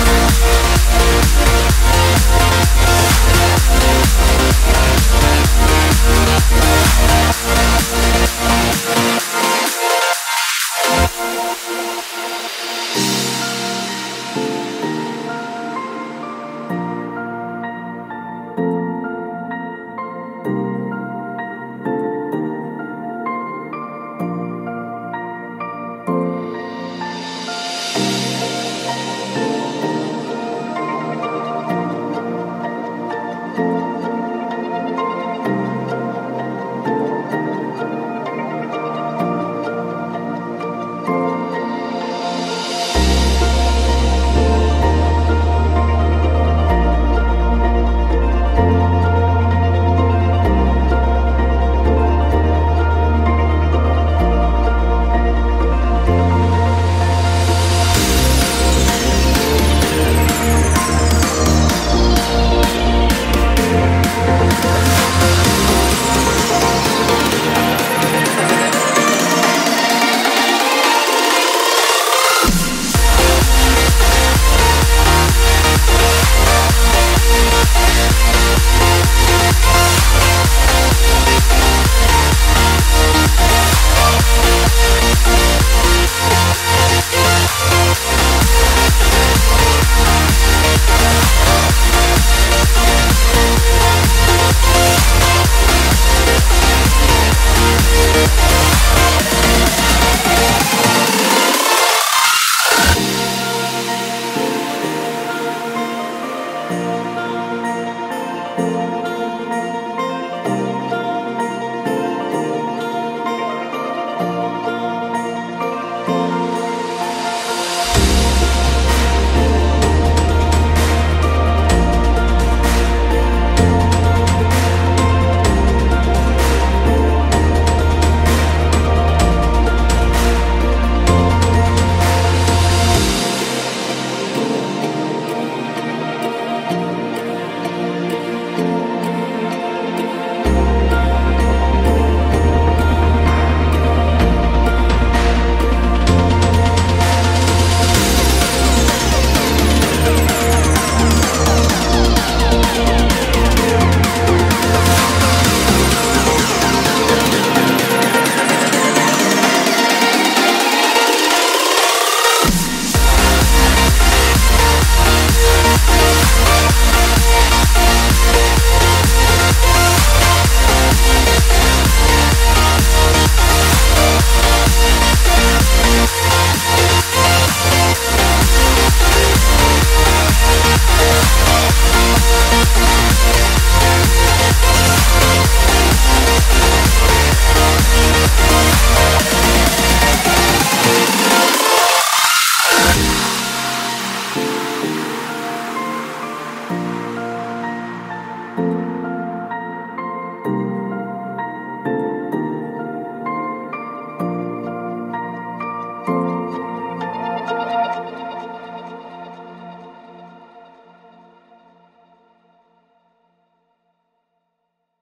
We'll